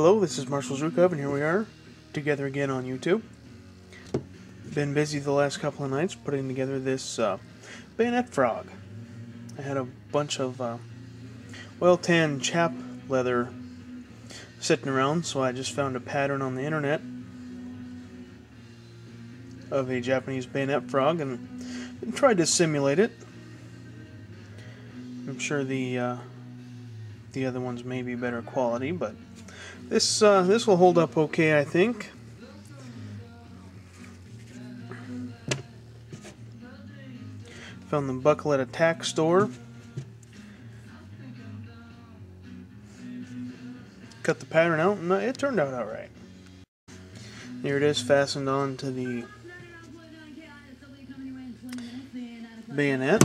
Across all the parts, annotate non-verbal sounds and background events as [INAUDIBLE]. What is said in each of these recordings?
Hello, this is Marshal Zhukov, and here we are, together again on YouTube. Been busy the last couple of nights putting together this uh, bayonet frog. I had a bunch of uh, well-tanned chap leather sitting around, so I just found a pattern on the internet of a Japanese bayonet frog and, and tried to simulate it. I'm sure the uh, the other ones may be better quality, but this uh, this will hold up okay, I think. Found the Bucklet Attack store. Cut the pattern out, and it turned out alright. Here it is, fastened on to the bayonet.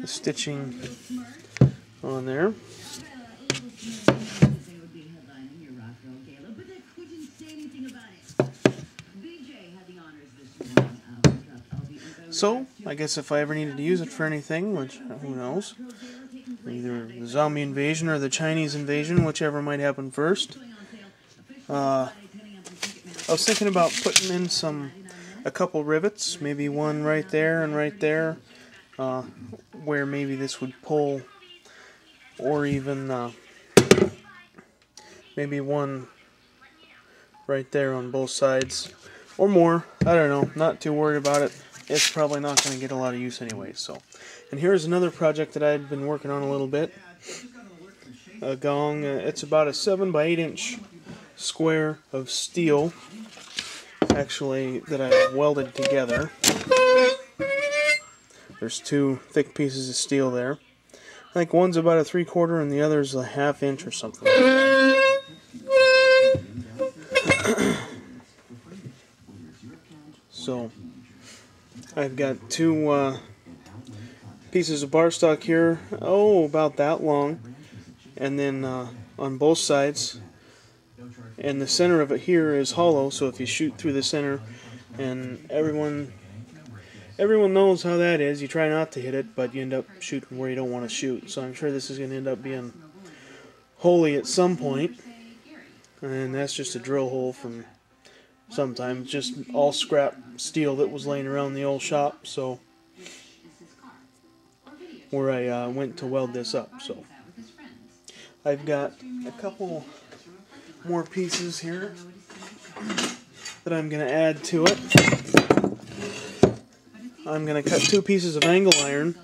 The stitching on there. So, I guess if I ever needed to use it for anything, which who knows, either the zombie invasion or the Chinese invasion, whichever might happen first. Uh, I was thinking about putting in some, a couple rivets, maybe one right there and right there, uh, where maybe this would pull or even uh, maybe one right there on both sides or more. I don't know. Not too worried about it. It's probably not going to get a lot of use anyway so. And here's another project that I've been working on a little bit. A gong uh, it's about a 7 by 8 inch square of steel actually that I welded together. There's two thick pieces of steel there like one's about a three quarter and the other's a half inch or something. [COUGHS] so I've got two uh, pieces of bar stock here, oh, about that long, and then uh, on both sides. And the center of it here is hollow, so if you shoot through the center, and everyone everyone knows how that is. You try not to hit it, but you end up shooting where you don't want to shoot. So I'm sure this is going to end up being holy at some point. And that's just a drill hole from sometimes just all scrap steel that was laying around the old shop. So where I uh, went to weld this up. So I've got a couple more pieces here that I'm going to add to it. I'm going to cut two pieces of angle iron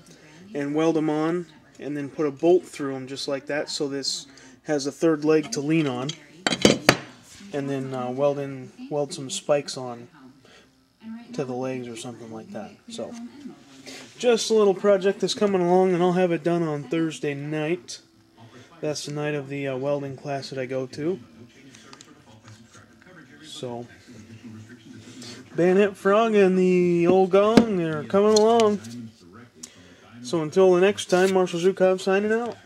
and weld them on and then put a bolt through them just like that so this has a third leg to lean on. And then uh, weld in weld some spikes on to the legs or something like that so. Just a little project that's coming along and I'll have it done on Thursday night. That's the night of the uh, welding class that I go to. So Bayonet Frog and the old gong are coming along. So until the next time, Marshal Zhukov signing out.